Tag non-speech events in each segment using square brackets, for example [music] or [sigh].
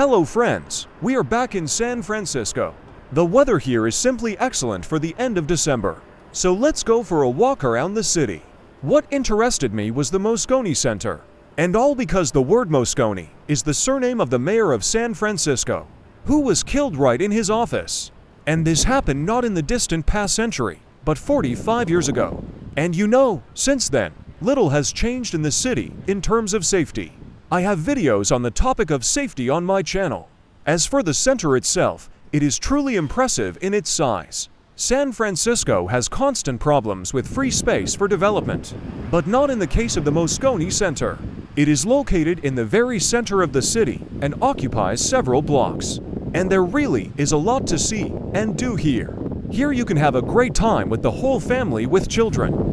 Hello friends, we are back in San Francisco. The weather here is simply excellent for the end of December. So let's go for a walk around the city. What interested me was the Moscone Center. And all because the word Moscone is the surname of the mayor of San Francisco, who was killed right in his office. And this happened not in the distant past century, but 45 years ago. And you know, since then, little has changed in the city in terms of safety. I have videos on the topic of safety on my channel. As for the center itself, it is truly impressive in its size. San Francisco has constant problems with free space for development, but not in the case of the Moscone Center. It is located in the very center of the city and occupies several blocks. And there really is a lot to see and do here. Here you can have a great time with the whole family with children.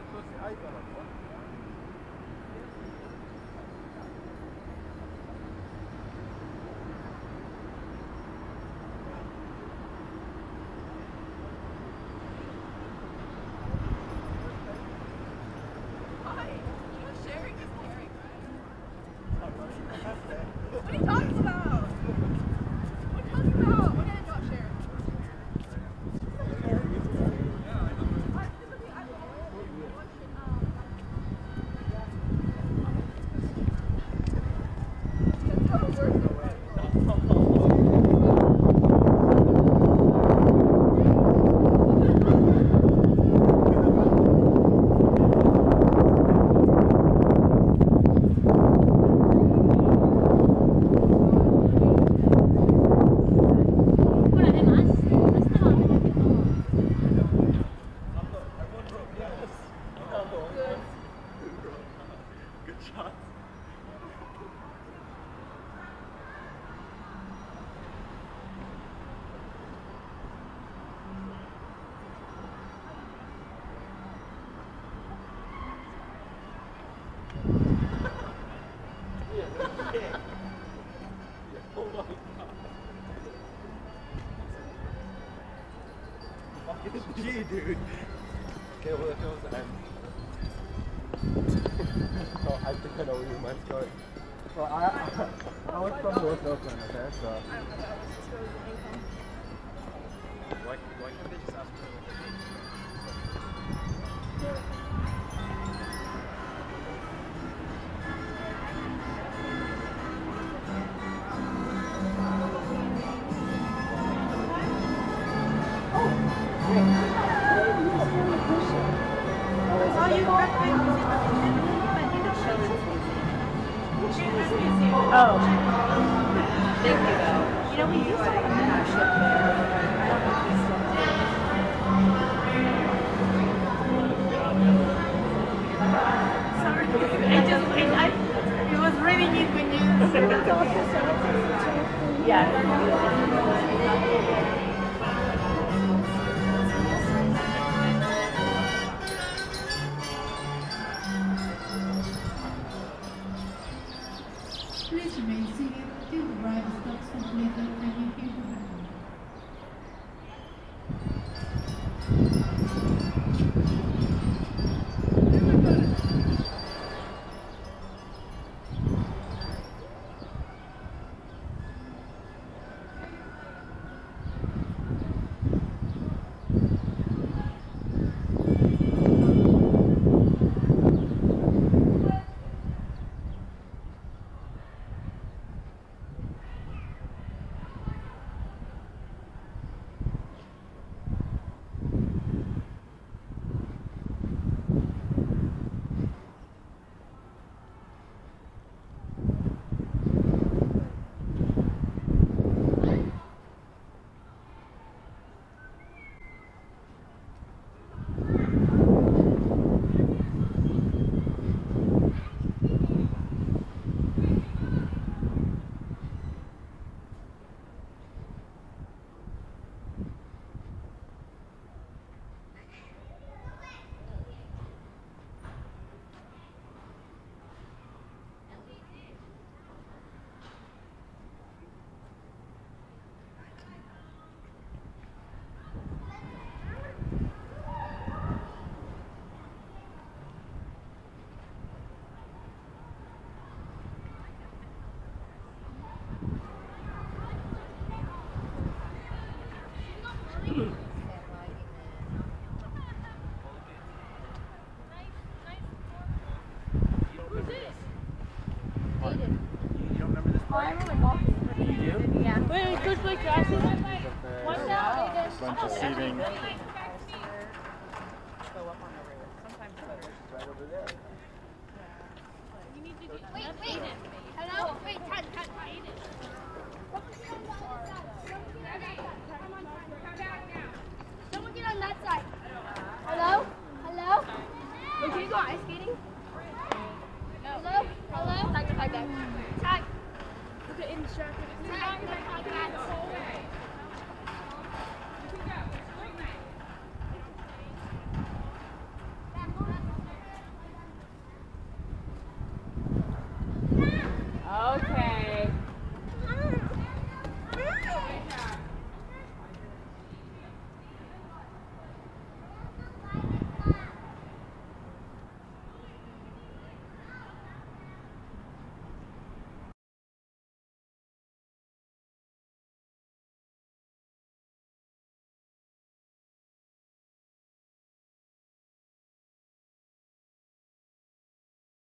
I'm supposed to be high, but I'm not. dude. Okay, well, it was M. oh, I think I know where your mind's going. Well, I, [laughs] I, I was from North Oakland, okay, so. Why, why can't they just ask for yeah. Wait, Coach Blake, can I see that? Watch out, Aiden. Bunch of. Go up on over here. Sometimes better. Right over there. Wait, wait. Hello? Wait, Todd, Todd, Todd. Someone get on that side. Hello? Hello? Wait, can